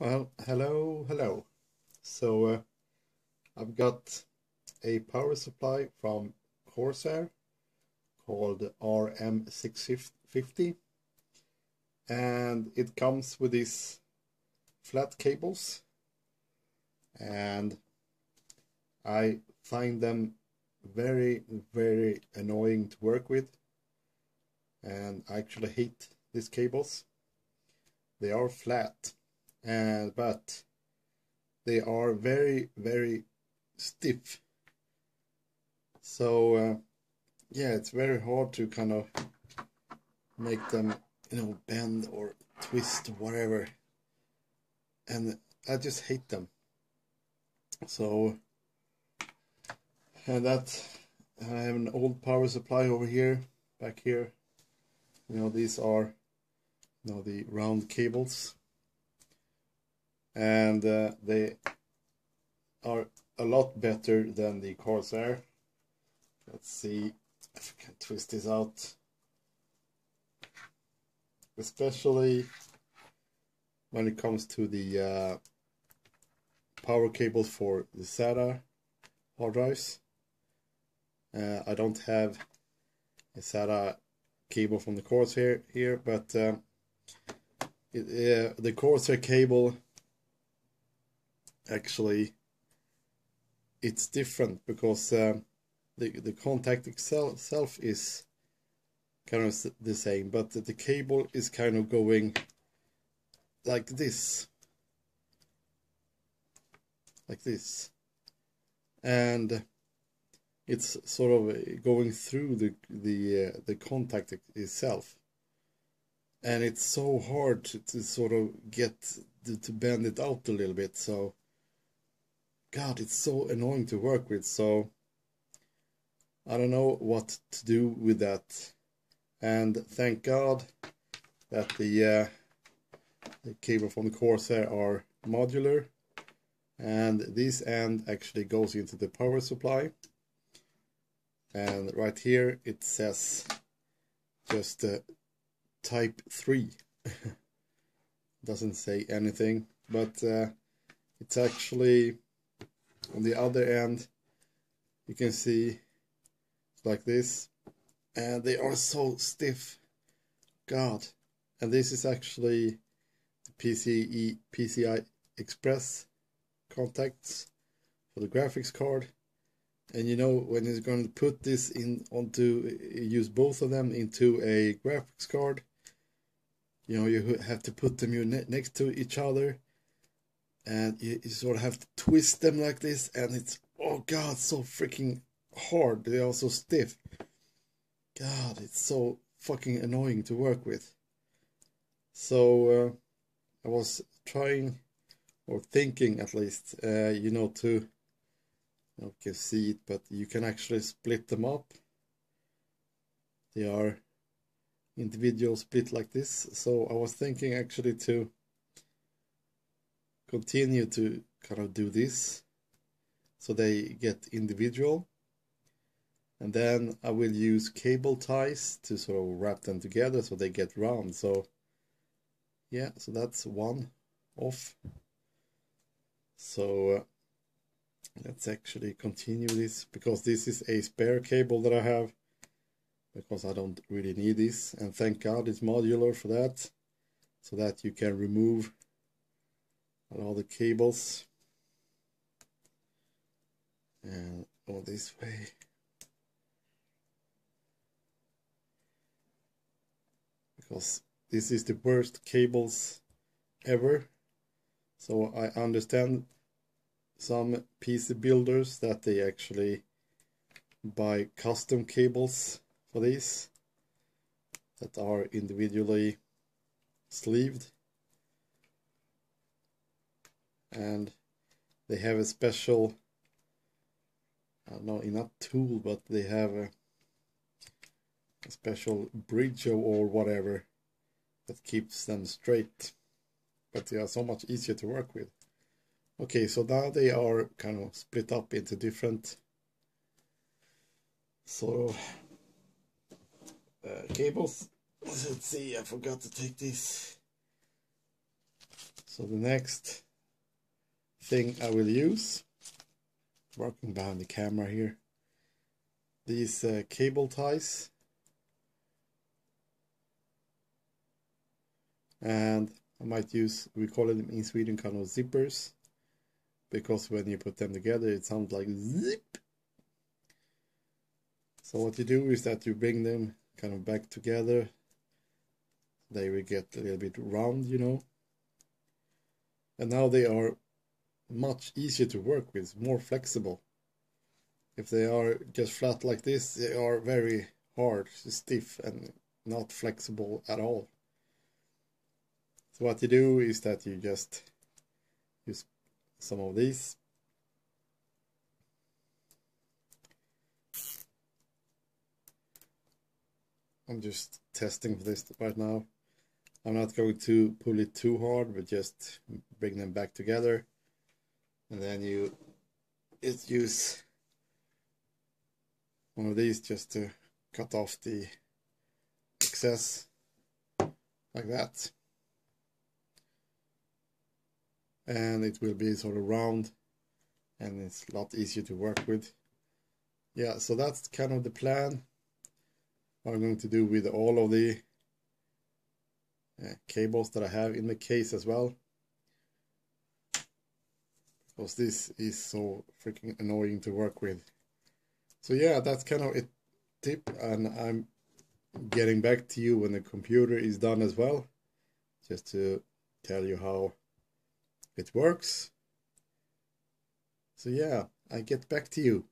Well, hello, hello. So uh, I've got a power supply from Corsair called RM650 and it comes with these flat cables and I find them very very annoying to work with and I actually hate these cables. They are flat and but they are very very stiff. So uh, yeah it's very hard to kind of make them you know bend or twist or whatever. And I just hate them. So and that I have an old power supply over here back here. You know these are you know the round cables and uh, they are a lot better than the Corsair. Let's see if I can twist this out. Especially when it comes to the uh, power cables for the SATA hard drives. Uh, I don't have a SATA cable from the Corsair here, but uh, it, uh, the Corsair cable actually it's different because uh, the the contact itself is kind of the same, but the cable is kind of going like this, like this, and it's sort of going through the the uh, the contact itself, and it's so hard to, to sort of get to, to bend it out a little bit. So God, it's so annoying to work with. So I don't know what to do with that. And thank God that the, uh, the cable from the Corsair are modular. And this end actually goes into the power supply. And right here it says just uh, type 3. Doesn't say anything, but uh, it's actually on the other end you can see like this. And they are so stiff. God. And this is actually the PCE PCI Express contacts for the graphics card. And you know when you're going to put this in onto use both of them into a graphics card you know you have to put them next to each other and you, you, sort of have to twist them like this and it's oh god so freaking hard they're so stiff. God it's so fucking annoying to work with. So uh, i was trying or thinking at least uh, you know to you can see it but you can actually split them up. They are individual split like this. So i was thinking actually to continue to kind of do this so they get individual. And then I will use cable ties to sort of wrap them together so they get round. So yeah so that's one off. So uh, let's actually continue this because this is a spare cable that I have because I don't really need this. And thank God it's modular for that so that you can remove all the cables. And all this way. Because this is the worst cables ever. So I understand some PC builders that they actually buy custom cables for these that are individually sleeved and they have a special I don't know not tool but they have a, a special bridge or whatever that keeps them straight. But they are so much easier to work with. Okay so now they are kind of split up into different sort of uh, cables. Let's see I forgot to take this. So the next thing I will use, working behind the camera here, these uh, cable ties. And I might use, we call them in Sweden kind of zippers, because when you put them together it sounds like zip. So what you do is that you bring them kind of back together. They will get a little bit round, you know. And now they are much easier to work with, more flexible. If they are just flat like this, they are very hard, stiff and not flexible at all. So what you do is that you just use some of these I'm just testing for this right now. I'm not going to pull it too hard, but just bring them back together. And then you just use one of these just to cut off the excess like that. And it will be sort of round and it's a lot easier to work with. Yeah, so that's kind of the plan. I'm going to do with all of the uh, cables that I have in the case as well. Because this is so freaking annoying to work with. So yeah, that's kind of a tip and I'm getting back to you when the computer is done as well. Just to tell you how it works. So yeah, I get back to you.